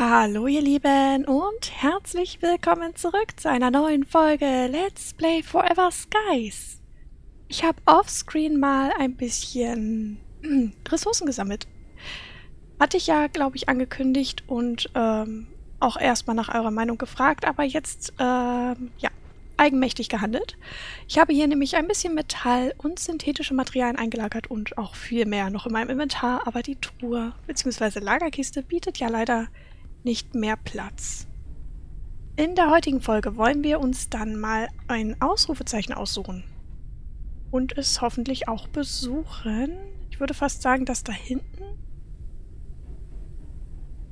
Hallo ihr Lieben und herzlich willkommen zurück zu einer neuen Folge Let's Play Forever Skies. Ich habe offscreen mal ein bisschen hm, Ressourcen gesammelt. Hatte ich ja, glaube ich, angekündigt und ähm, auch erstmal nach eurer Meinung gefragt, aber jetzt, ähm, ja, eigenmächtig gehandelt. Ich habe hier nämlich ein bisschen Metall und synthetische Materialien eingelagert und auch viel mehr noch in meinem Inventar, aber die Truhe bzw. Lagerkiste bietet ja leider nicht mehr Platz. In der heutigen Folge wollen wir uns dann mal ein Ausrufezeichen aussuchen. Und es hoffentlich auch besuchen. Ich würde fast sagen, dass da hinten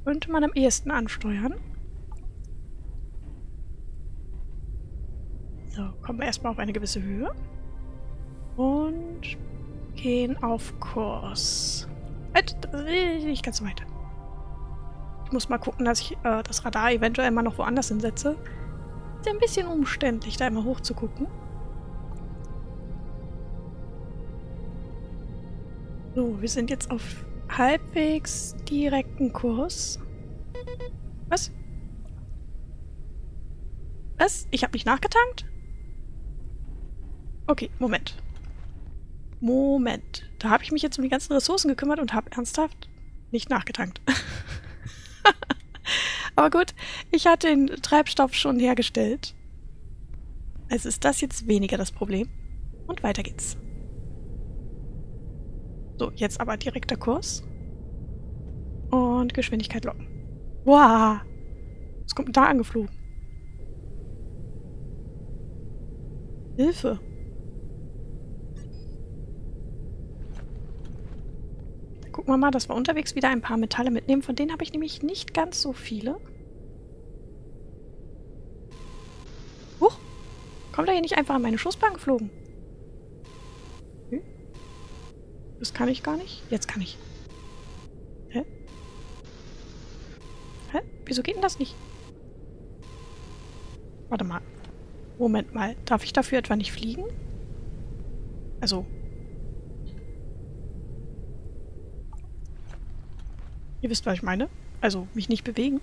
könnte man am ehesten ansteuern. So, kommen wir erstmal auf eine gewisse Höhe. Und gehen auf Kurs. Halt, nicht ganz so weit. Ich muss mal gucken, dass ich äh, das Radar eventuell mal noch woanders hinsetze. Ist ja ein bisschen umständlich, da immer hoch zu gucken. So, wir sind jetzt auf halbwegs direkten Kurs. Was? Was? Ich habe nicht nachgetankt? Okay, Moment. Moment. Da habe ich mich jetzt um die ganzen Ressourcen gekümmert und habe ernsthaft nicht nachgetankt. Aber gut, ich hatte den Treibstoff schon hergestellt. Also ist das jetzt weniger das Problem. Und weiter geht's. So, jetzt aber direkter Kurs. Und Geschwindigkeit locken. Wow! Was kommt denn da angeflogen? Hilfe! Gucken wir mal, dass wir unterwegs wieder ein paar Metalle mitnehmen. Von denen habe ich nämlich nicht ganz so viele. Huch! Kommt er hier nicht einfach an meine Schussbahn geflogen? Hm? Das kann ich gar nicht. Jetzt kann ich. Hä? Hä? Wieso geht denn das nicht? Warte mal. Moment mal. Darf ich dafür etwa nicht fliegen? Also, Ihr wisst, was ich meine. Also mich nicht bewegen.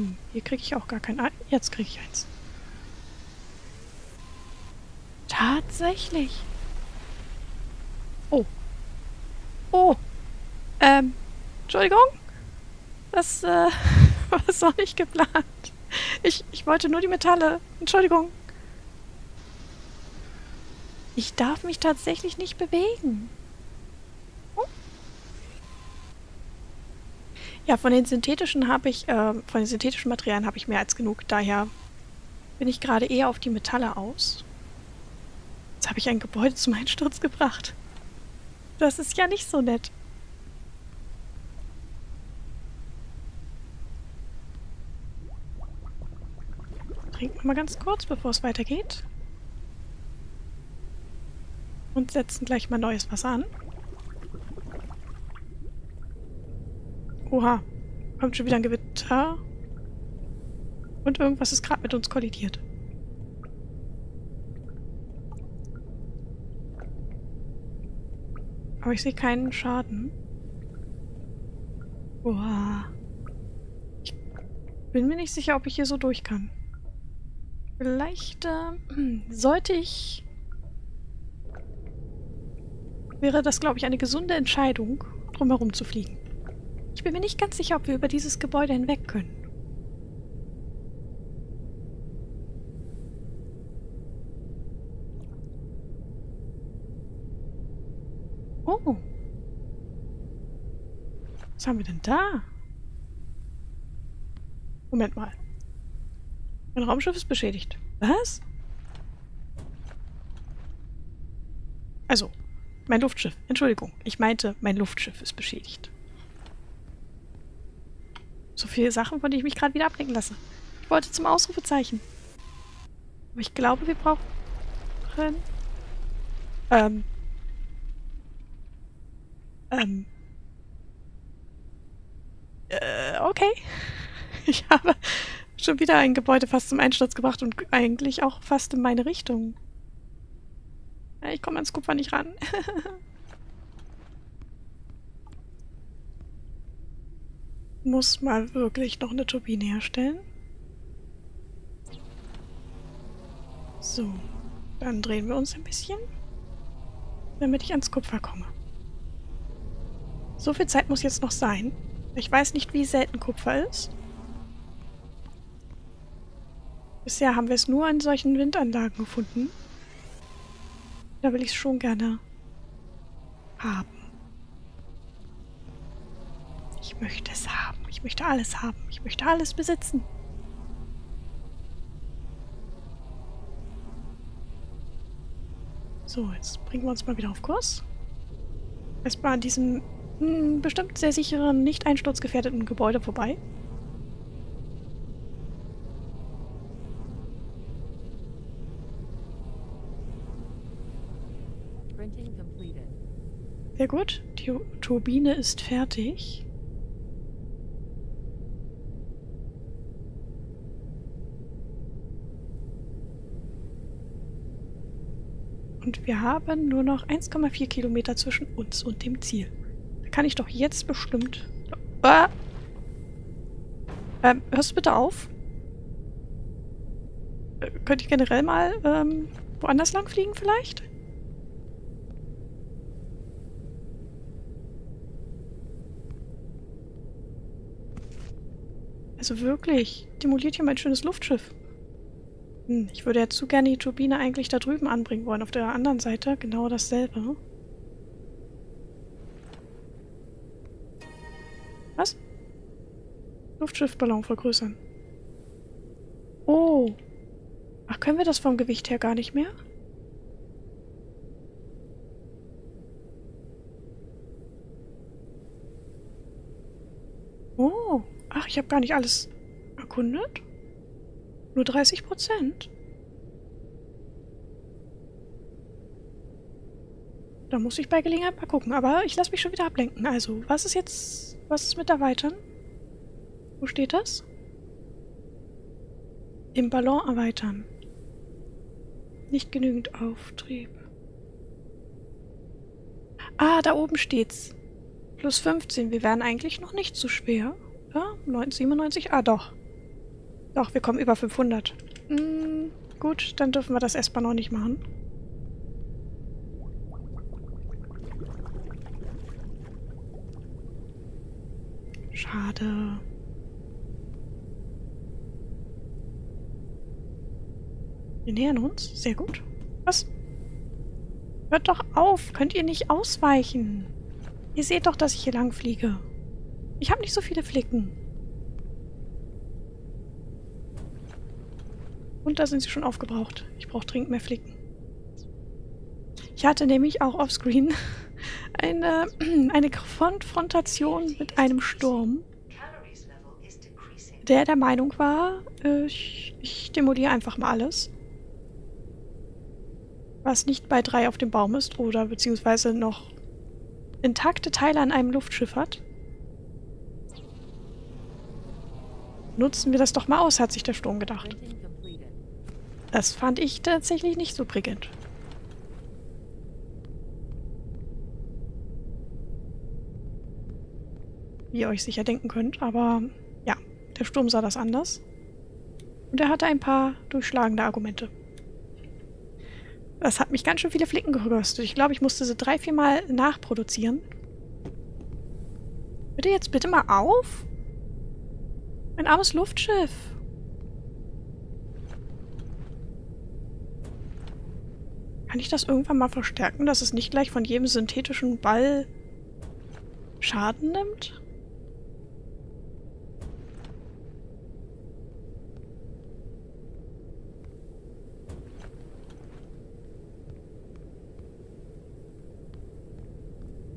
Hm, hier kriege ich auch gar kein... Ein Jetzt kriege ich eins. Tatsächlich. Oh. Oh. Ähm. Entschuldigung. Das äh, war so nicht geplant. Ich, ich wollte nur die Metalle. Entschuldigung. Ich darf mich tatsächlich nicht bewegen. Ja, von den synthetischen habe ich, äh, von den synthetischen Materialien habe ich mehr als genug. Daher bin ich gerade eher auf die Metalle aus. Jetzt habe ich ein Gebäude zum Einsturz gebracht. Das ist ja nicht so nett. Trinken wir mal ganz kurz, bevor es weitergeht. Und setzen gleich mal neues Wasser an. Oha. Kommt schon wieder ein Gewitter. Und irgendwas ist gerade mit uns kollidiert. Aber ich sehe keinen Schaden. Oha. Ich bin mir nicht sicher, ob ich hier so durch kann. Vielleicht äh, sollte ich wäre das, glaube ich, eine gesunde Entscheidung, drumherum zu fliegen. Ich bin mir nicht ganz sicher, ob wir über dieses Gebäude hinweg können. Oh. Was haben wir denn da? Moment mal. Mein Raumschiff ist beschädigt. Was? Also, mein Luftschiff. Entschuldigung. Ich meinte, mein Luftschiff ist beschädigt. So viele Sachen, von denen ich mich gerade wieder ablenken lasse. Ich wollte zum Ausrufezeichen. Aber ich glaube, wir brauchen... Ähm... Ähm... Äh, okay. Ich habe schon wieder ein Gebäude fast zum Einsturz gebracht und eigentlich auch fast in meine Richtung. Ich komme ans Kupfer nicht ran. muss mal wirklich noch eine Turbine herstellen. So, dann drehen wir uns ein bisschen, damit ich ans Kupfer komme. So viel Zeit muss jetzt noch sein. Ich weiß nicht, wie selten Kupfer ist. Bisher haben wir es nur in solchen Windanlagen gefunden. Da will ich es schon gerne haben. Ich möchte es haben. Ich möchte alles haben. Ich möchte alles besitzen. So, jetzt bringen wir uns mal wieder auf Kurs. Erstmal an diesem mh, hm, bestimmt sehr sicheren, nicht einsturzgefährdeten Gebäude vorbei. Sehr gut. Die Turbine ist fertig. Und wir haben nur noch 1,4 Kilometer zwischen uns und dem Ziel. Da kann ich doch jetzt bestimmt... Ah! Ähm, hörst du bitte auf? Äh, könnte ich generell mal ähm, woanders lang fliegen vielleicht? Also wirklich, demoliert hier mein schönes Luftschiff. Hm, ich würde jetzt zu gerne die Turbine eigentlich da drüben anbringen wollen, auf der anderen Seite. Genau dasselbe. Was? Luftschiffballon vergrößern. Oh. Ach, können wir das vom Gewicht her gar nicht mehr? Oh. Ach, ich habe gar nicht alles erkundet. Nur 30 Prozent? Da muss ich bei Gelegenheit mal gucken. Aber ich lasse mich schon wieder ablenken. Also, was ist jetzt... Was ist mit Erweitern? Wo steht das? Im Ballon erweitern. Nicht genügend Auftrieb. Ah, da oben steht's. Plus 15. Wir wären eigentlich noch nicht zu so schwer. Ja, 97. Ah, doch. Doch, wir kommen über 500. Hm, gut, dann dürfen wir das erstmal noch nicht machen. Schade. Wir nähern uns. Sehr gut. Was? Hört doch auf. Könnt ihr nicht ausweichen? Ihr seht doch, dass ich hier lang fliege. Ich habe nicht so viele Flicken. Und da sind sie schon aufgebraucht. Ich brauche dringend mehr Flicken. Ich hatte nämlich auch offscreen eine, eine Konfrontation mit einem Sturm, der der Meinung war, äh, ich, ich demoliere einfach mal alles. Was nicht bei drei auf dem Baum ist oder beziehungsweise noch intakte Teile an einem Luftschiff hat. Nutzen wir das doch mal aus, hat sich der Sturm gedacht. Das fand ich tatsächlich nicht so prickelnd. Wie ihr euch sicher denken könnt, aber ja, der Sturm sah das anders. Und er hatte ein paar durchschlagende Argumente. Das hat mich ganz schön viele Flicken gekostet. Ich glaube, ich musste sie drei, vier Mal nachproduzieren. Bitte jetzt bitte mal auf? Mein armes Luftschiff. Kann ich das irgendwann mal verstärken, dass es nicht gleich von jedem synthetischen Ball Schaden nimmt?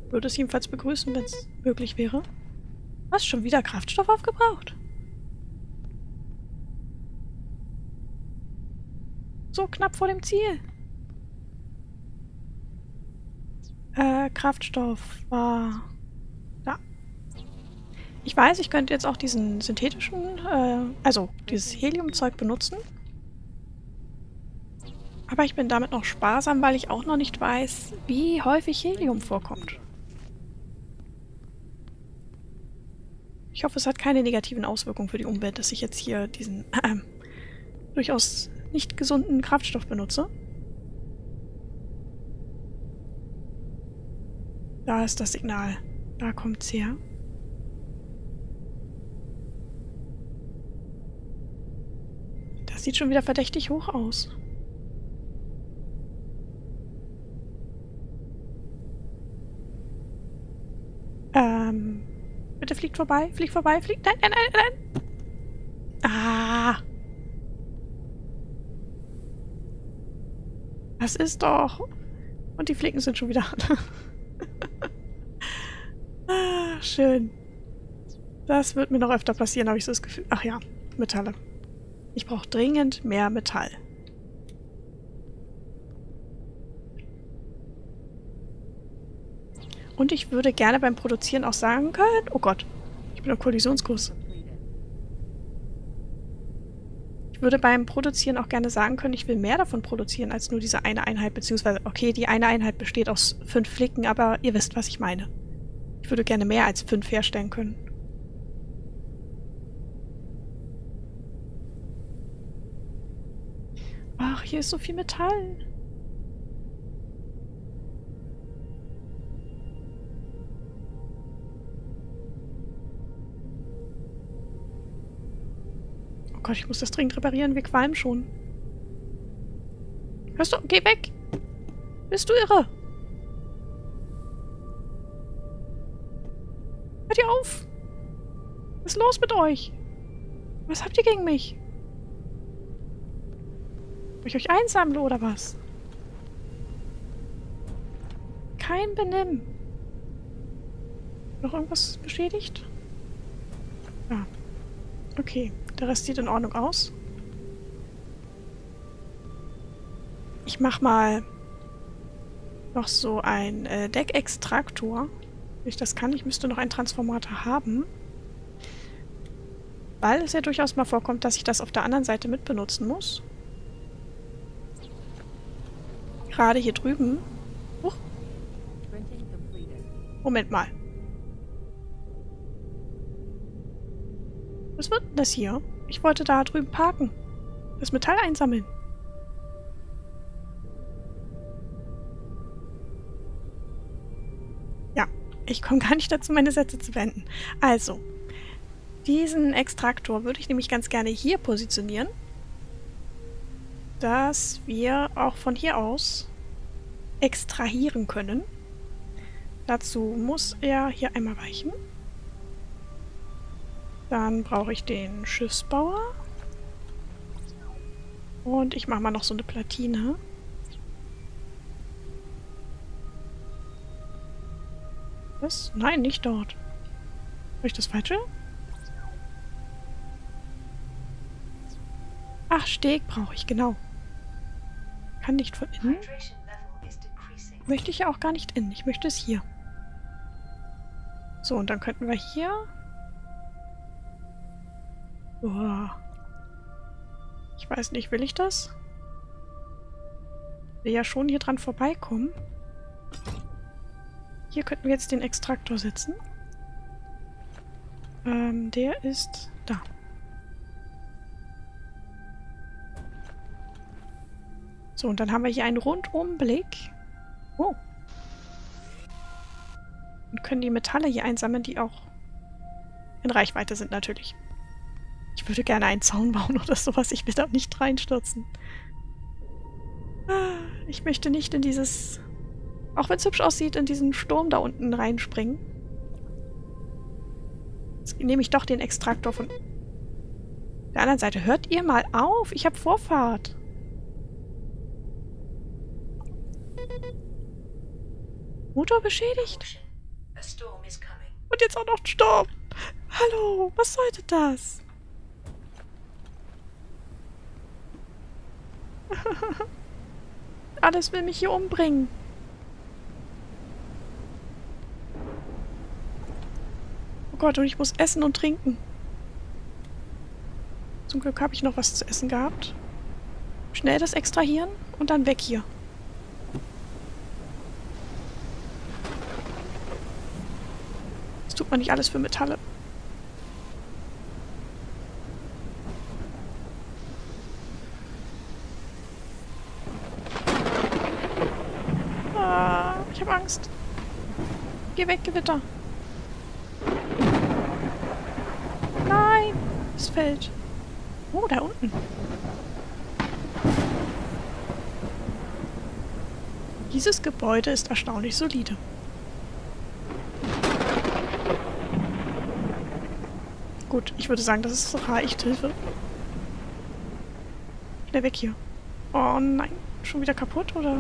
Würde es jedenfalls begrüßen, wenn es möglich wäre. Was, schon wieder Kraftstoff aufgebraucht? So knapp vor dem Ziel. Äh, Kraftstoff war da. Ich weiß, ich könnte jetzt auch diesen synthetischen, äh, also dieses Heliumzeug benutzen. Aber ich bin damit noch sparsam, weil ich auch noch nicht weiß, wie häufig Helium vorkommt. Ich hoffe, es hat keine negativen Auswirkungen für die Umwelt, dass ich jetzt hier diesen äh, durchaus nicht gesunden Kraftstoff benutze. Da ist das Signal. Da kommt's her. Das sieht schon wieder verdächtig hoch aus. Ähm, bitte fliegt vorbei, fliegt vorbei, fliegt. Nein, nein, nein, nein. Ah. Das ist doch. Und die Flicken sind schon wieder. schön. Das wird mir noch öfter passieren, habe ich so das Gefühl. Ach ja, Metalle. Ich brauche dringend mehr Metall. Und ich würde gerne beim Produzieren auch sagen können... Oh Gott, ich bin auf Kollisionskurs. Ich würde beim Produzieren auch gerne sagen können, ich will mehr davon produzieren als nur diese eine Einheit, beziehungsweise, okay, die eine Einheit besteht aus fünf Flicken, aber ihr wisst, was ich meine. Ich würde gerne mehr als fünf herstellen können. Ach, hier ist so viel Metall. Oh Gott, ich muss das dringend reparieren. Wir qualmen schon. Hörst du? Geh weg! Bist du irre? Hört ihr auf! Was ist los mit euch? Was habt ihr gegen mich? Ob ich euch einsammle oder was? Kein Benimm. Noch irgendwas beschädigt? Ja. Okay, der Rest sieht in Ordnung aus. Ich mach mal noch so ein äh, Deckextraktor. Ich das kann, ich müsste noch einen Transformator haben. Weil es ja durchaus mal vorkommt, dass ich das auf der anderen Seite mit benutzen muss. Gerade hier drüben. Huch. Moment mal. Was wird denn das hier? Ich wollte da drüben parken. Das Metall einsammeln. Ich komme gar nicht dazu, meine Sätze zu wenden. Also, diesen Extraktor würde ich nämlich ganz gerne hier positionieren dass wir auch von hier aus extrahieren können. Dazu muss er hier einmal weichen. Dann brauche ich den Schiffsbauer. Und ich mache mal noch so eine Platine. Was? Nein, nicht dort. Habe ich das falsche? Ach, Steg brauche ich, genau. Kann nicht von innen. Möchte ich ja auch gar nicht innen. Ich möchte es hier. So, und dann könnten wir hier... Boah. Ich weiß nicht, will ich das? Will ja schon hier dran vorbeikommen. Hier könnten wir jetzt den Extraktor setzen. Ähm, der ist da. So, und dann haben wir hier einen Rundumblick. Oh. Und können die Metalle hier einsammeln, die auch in Reichweite sind natürlich. Ich würde gerne einen Zaun bauen oder sowas. Ich will da nicht reinstürzen. Ah, ich möchte nicht in dieses, auch wenn es hübsch aussieht, in diesen Sturm da unten reinspringen. Jetzt nehme ich doch den Extraktor von der anderen Seite. Hört ihr mal auf? Ich habe Vorfahrt. Motor beschädigt. Und jetzt auch noch ein Sturm. Hallo, was sollte das? Alles will mich hier umbringen. Gott, und ich muss essen und trinken. Zum Glück habe ich noch was zu essen gehabt. Schnell das extrahieren und dann weg hier. Das tut man nicht alles für Metalle. Ah, ich habe Angst. Geh weg, Gewitter. Oh, da unten. Dieses Gebäude ist erstaunlich solide. Gut, ich würde sagen, das ist reicht Hilfe. Schnell weg hier. Oh nein. Schon wieder kaputt, oder?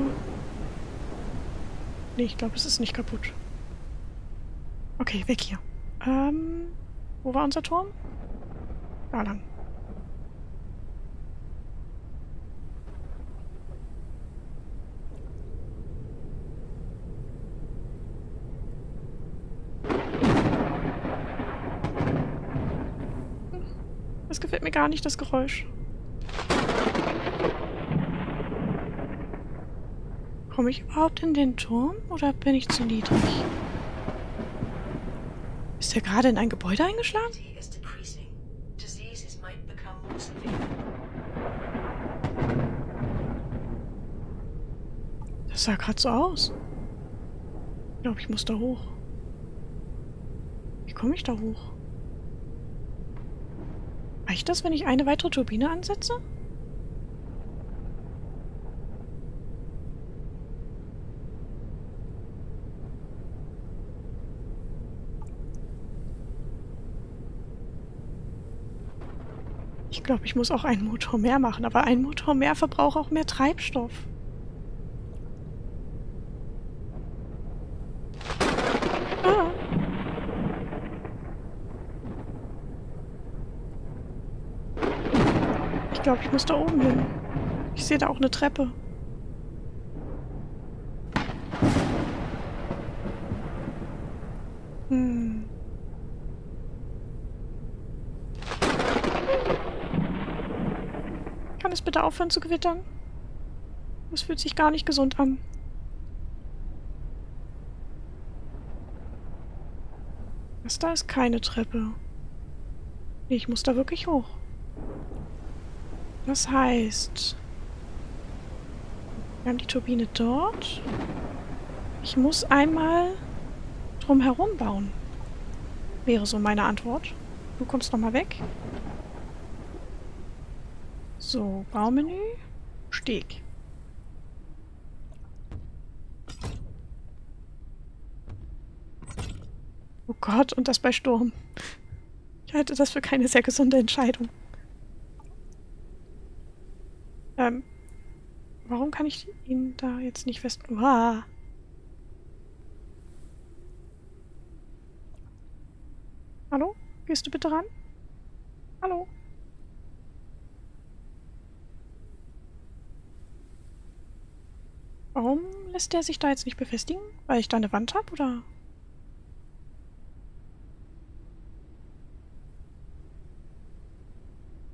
Nee, ich glaube, es ist nicht kaputt. Okay, weg hier. Ähm, wo war unser Turm? Da lang. Das gefällt mir gar nicht, das Geräusch. Komme ich überhaupt in den Turm oder bin ich zu niedrig? Ist er gerade in ein Gebäude eingeschlagen? Das sah gerade so aus. Ich glaube, ich muss da hoch. Wie komme ich da hoch? Reicht das, wenn ich eine weitere Turbine ansetze? Ich glaube, ich muss auch einen Motor mehr machen, aber ein Motor mehr verbraucht auch mehr Treibstoff. Ich glaube, ich muss da oben hin. Ich sehe da auch eine Treppe. Hm. Kann es bitte aufhören zu gewittern? Das fühlt sich gar nicht gesund an. Das da ist keine Treppe. Ich muss da wirklich hoch. Das heißt, wir haben die Turbine dort. Ich muss einmal drumherum bauen. Wäre so meine Antwort. Du kommst nochmal weg. So, Baumenü. Steg. Oh Gott, und das bei Sturm. Ich halte das für keine sehr gesunde Entscheidung. Ähm, warum kann ich ihn da jetzt nicht fest... Uah. Hallo? Gehst du bitte ran? Hallo? Warum lässt der sich da jetzt nicht befestigen? Weil ich da eine Wand habe, oder?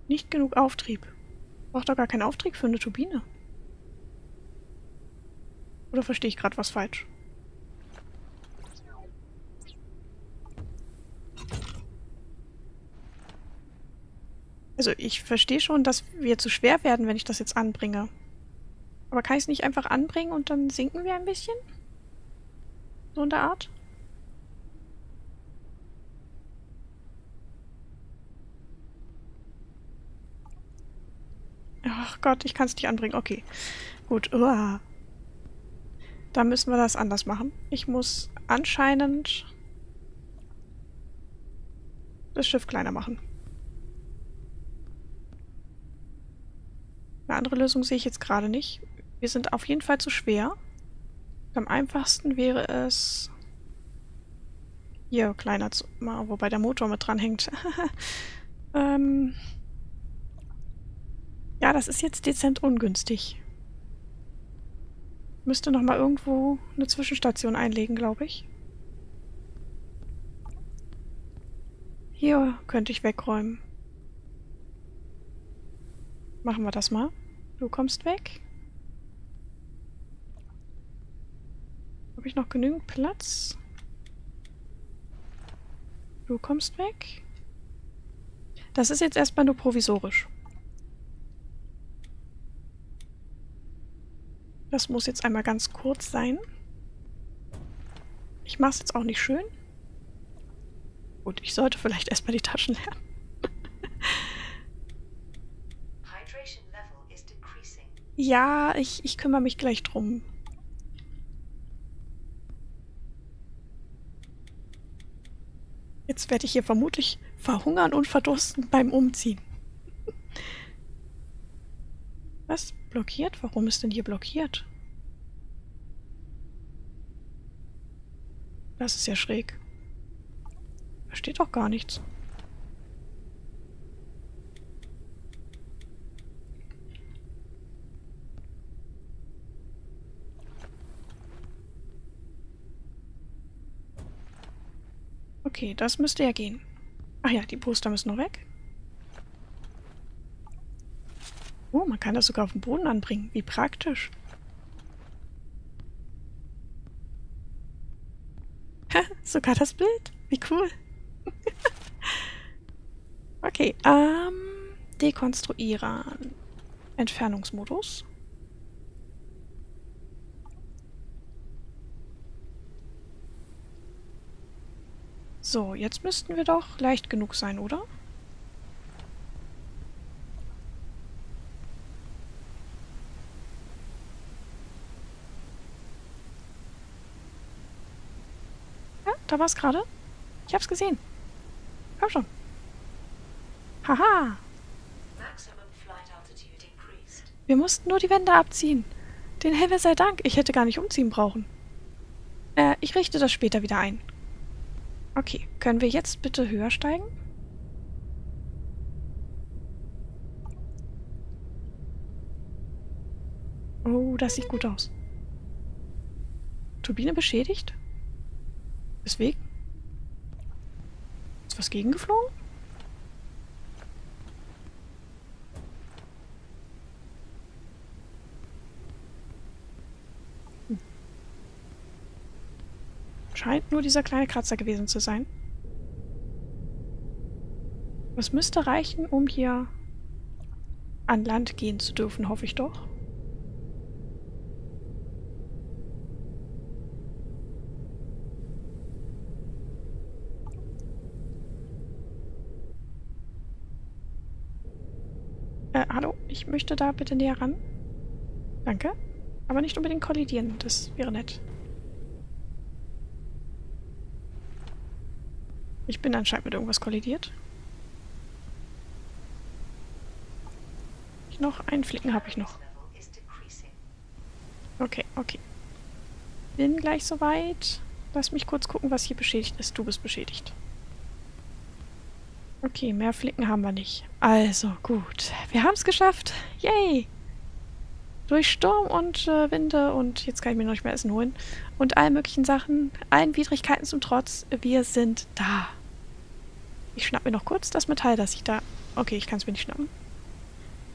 Nicht genug Auftrieb. Braucht doch gar keinen Auftrieb für eine Turbine. Oder verstehe ich gerade was falsch? Also ich verstehe schon, dass wir zu schwer werden, wenn ich das jetzt anbringe. Aber kann ich es nicht einfach anbringen und dann sinken wir ein bisschen? So in der Art? Ach Gott, ich kann es nicht anbringen. Okay. Gut. Uah. Da müssen wir das anders machen. Ich muss anscheinend das Schiff kleiner machen. Eine andere Lösung sehe ich jetzt gerade nicht. Wir sind auf jeden Fall zu schwer. Am einfachsten wäre es, hier kleiner zu machen, wobei der Motor mit dran hängt. ähm, ja, das ist jetzt dezent ungünstig. Müsste noch mal irgendwo eine Zwischenstation einlegen, glaube ich. Hier könnte ich wegräumen. Machen wir das mal. Du kommst weg. Habe ich noch genügend Platz? Du kommst weg. Das ist jetzt erstmal nur provisorisch. Das muss jetzt einmal ganz kurz sein. Ich mache es jetzt auch nicht schön. Gut, ich sollte vielleicht erstmal die Taschen lernen. ja, ich, ich kümmere mich gleich drum. Jetzt werde ich hier vermutlich verhungern und verdursten beim Umziehen. Was? Blockiert? Warum ist denn hier blockiert? Das ist ja schräg. Da steht doch gar nichts. Okay, das müsste ja gehen. Ach ja, die Poster müssen noch weg. Oh, man kann das sogar auf den Boden anbringen. Wie praktisch. sogar das Bild. Wie cool. okay, ähm, dekonstruieren. Entfernungsmodus. So, jetzt müssten wir doch leicht genug sein, oder? Ja, da war es gerade. Ich hab's gesehen. Komm schon. Haha. Wir mussten nur die Wände abziehen. Den Himmel sei Dank, ich hätte gar nicht umziehen brauchen. Äh, ich richte das später wieder ein. Okay, können wir jetzt bitte höher steigen? Oh, das sieht gut aus. Turbine beschädigt? Weswegen? Ist was gegengeflogen? Scheint nur dieser kleine Kratzer gewesen zu sein. Das müsste reichen, um hier an Land gehen zu dürfen, hoffe ich doch. Äh, hallo, ich möchte da bitte näher ran. Danke. Aber nicht unbedingt kollidieren, das wäre nett. Ich bin anscheinend mit irgendwas kollidiert. Ich noch einen Flicken habe ich noch. Okay, okay. Bin gleich soweit. Lass mich kurz gucken, was hier beschädigt ist. Du bist beschädigt. Okay, mehr Flicken haben wir nicht. Also, gut. Wir haben es geschafft. Yay! Durch Sturm und äh, Winde und jetzt kann ich mir noch nicht mehr Essen holen und all möglichen Sachen, allen Widrigkeiten zum Trotz, wir sind da. Ich schnapp mir noch kurz das Metall, das ich da... Okay, ich kann es mir nicht schnappen.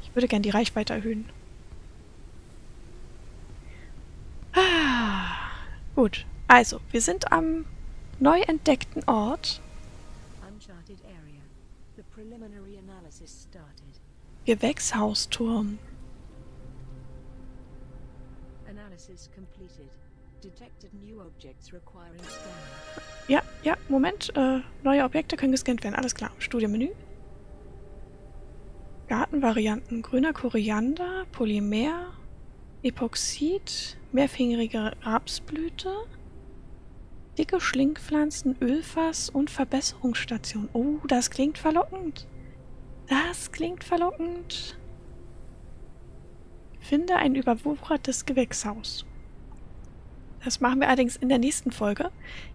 Ich würde gern die Reichweite erhöhen. Ah, gut. Also, wir sind am neu entdeckten Ort. Gewächshausturm. Ja, ja, Moment. Äh, neue Objekte können gescannt werden. Alles klar. Studienmenü. Gartenvarianten. Grüner Koriander, Polymer, Epoxid, mehrfingerige Rapsblüte, dicke Schlingpflanzen, Ölfass und Verbesserungsstation. Oh, das klingt verlockend. Das klingt verlockend. Finde ein überwuchertes Gewächshaus. Das machen wir allerdings in der nächsten Folge.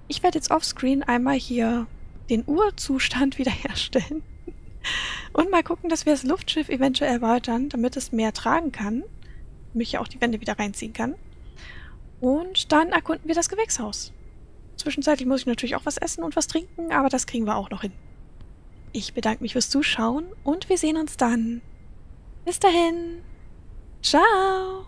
Ich werde jetzt offscreen einmal hier den Urzustand wiederherstellen. Und mal gucken, dass wir das Luftschiff eventuell erweitern, damit es mehr tragen kann. Mich ja auch die Wände wieder reinziehen kann. Und dann erkunden wir das Gewächshaus. Zwischenzeitlich muss ich natürlich auch was essen und was trinken, aber das kriegen wir auch noch hin. Ich bedanke mich fürs Zuschauen und wir sehen uns dann. Bis dahin. Ciao.